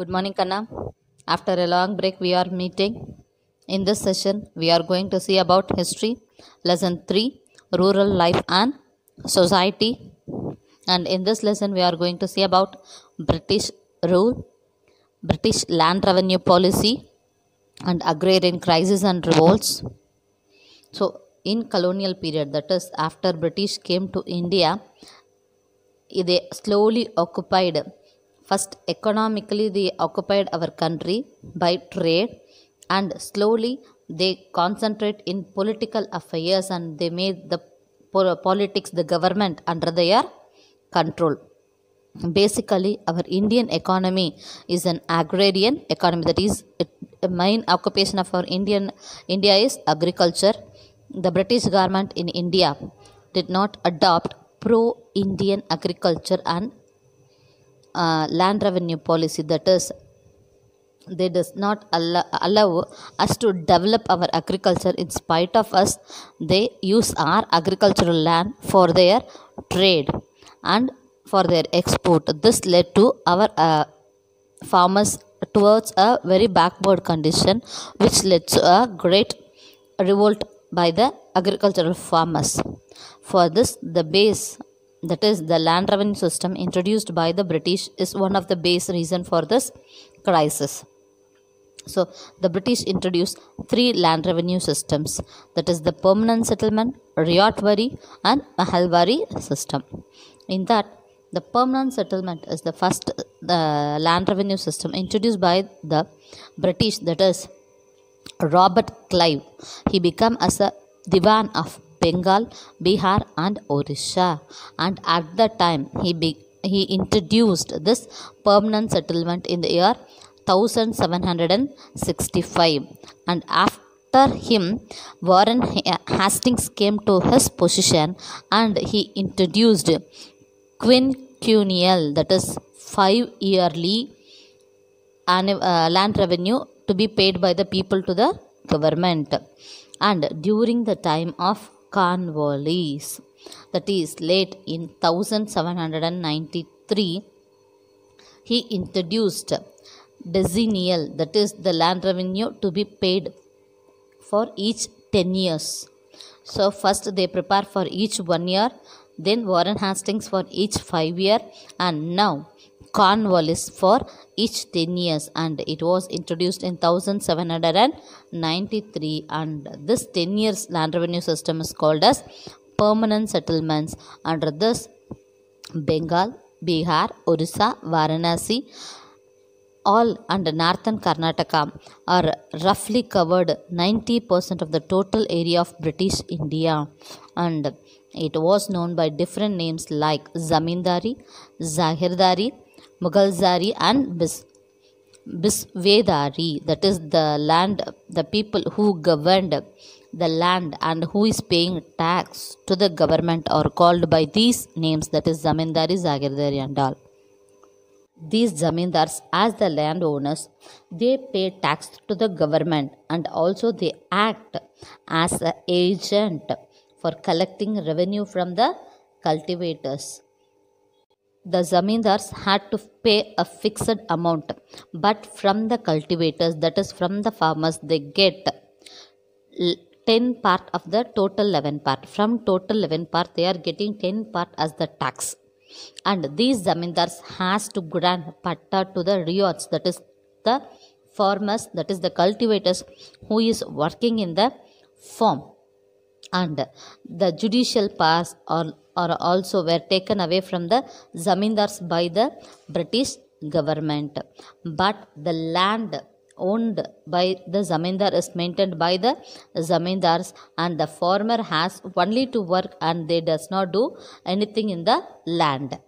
Good morning, Kanna. After a long break, we are meeting. In this session, we are going to see about history, lesson 3, rural life and society. And in this lesson, we are going to see about British rule, British land revenue policy, and agrarian crisis and revolts. So, in colonial period, that is after British came to India, they slowly occupied first economically they occupied our country by trade and slowly they concentrate in political affairs and they made the politics the government under their control. Basically our indian economy is an agrarian economy. That is the main occupation of our indian india is agriculture. The british government in india did not adopt pro indian agriculture and uh, land revenue policy that is they does not allow, allow us to develop our agriculture in spite of us. They use our agricultural land for their trade and for their export. This led to our uh, farmers towards a very backward condition which led to a great revolt by the agricultural farmers. For this the base that is the land revenue system introduced by the british is one of the base reason for this crisis. So the british introduced three land revenue systems. That is the permanent settlement ryotwari and mahalwari system. In that the permanent settlement is the first the land revenue system introduced by the british that is robert clive. He became as a diwan of bengal bihar and orissa and at the time he be, he introduced this permanent settlement in the year 1765 and after him warren hastings came to his position and he introduced quinquennial that is five yearly uh, land revenue to be paid by the people to the government. And during the time of Cornwallis that is late in 1793 he introduced decennial that is the land revenue to be paid for each 10 years. So first they prepare for each one year then warren hastings for each 5 year and now cornwallis for each 10 years and it was introduced in 1793 and this 10 years land revenue system is called as permanent settlements. Under this bengal bihar orissa varanasi all under northern Karnataka are roughly covered 90% of the total area of British India. And it was known by different names like Zamindari, Jagirdari, Malguzari and Bis. Biswedari, that is the land, the people who governed the land and who is paying tax to the government are called by these names that is Zamindari, Zagirdari and all these zamindars as the landowners they pay tax to the government and also they act as an agent for collecting revenue from the cultivators. The zamindars had to pay a fixed amount but from the cultivators that is from the farmers they get 10 part of the total 11 part. From total 11 part they are getting 10 part as the tax. And these zamindars has to grant patta to the ryots that is the farmers that is the cultivators who is working in the farm and the judicial powers are, are also were taken away from the zamindars by the british government. But the land owned by the zamindar is maintained by the zamindars and the farmer has only to work and they does not do anything in the land